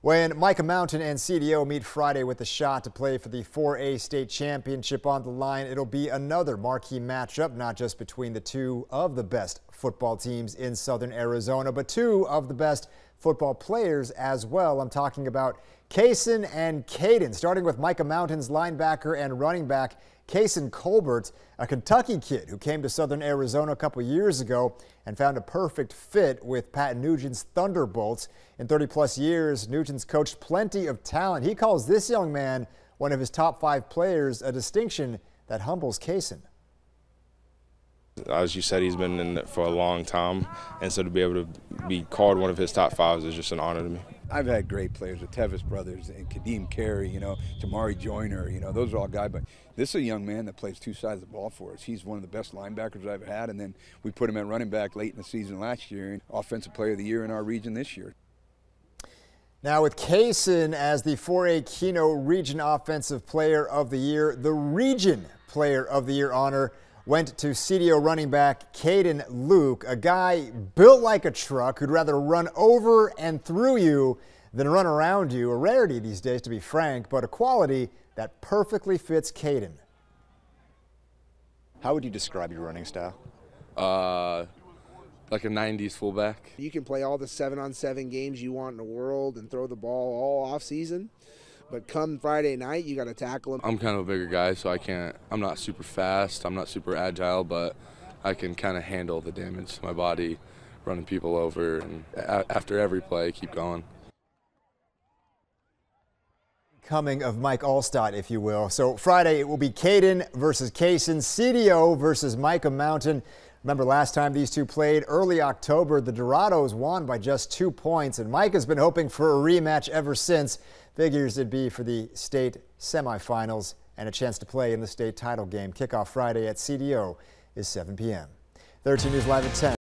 When Mica Mountain and CDO meet Friday with a shot to play for the 4A state championship on the line, it'll be another marquee matchup, not just between the two of the best football teams in southern Arizona, but two of the best football players as well. I'm talking about Kason and Kayden, starting with Mica Mountain's linebacker and running back Kason Colbert, a Kentucky kid who came to southern Arizona a couple years ago and found a perfect fit with Pat Nugent's Thunderbolts. In 30 plus years, Nugent's coached plenty of talent. He calls this young man one of his top five players, a distinction that humbles Kason. As you said, he's been in it for a long time, and so to be able to be called one of his top fives is just an honor to me. I've had great players, the Tevis brothers and Kadeem Carey, you know, Tamari Joyner, you know, those are all guys. But this is a young man that plays two sides of the ball for us. He's one of the best linebackers I've had, and then we put him at running back late in the season last year, and offensive player of the year in our region this year. Now with Kason as the 4A Kino Region Offensive Player of the Year, the Region Player of the Year honor went to CDO running back Kayden Luke, a guy built like a truck who'd rather run over and through you than run around you. A rarity these days, to be frank, but a quality that perfectly fits Kayden. How would you describe your running style? Uh, like a 90s fullback. You can play all the seven on seven games you want in the world and throw the ball all off season. But come Friday night, you got to tackle him. I'm kind of a bigger guy, so I can't. I'm not super fast. I'm not super agile, but I can kind of handle the damage to my body, running people over, and after every play, keep going. Coming of Mike Alstott, if you will. So Friday it will be Kayden versus Kason, CDO versus Mica Mountain. Remember last time these two played early October, the Dorados won by just two points, and Mike has been hoping for a rematch ever since. Figures it'd be for the state semifinals and a chance to play in the state title game. Kickoff Friday at CDO is 7 p.m. 13 News Live at 10.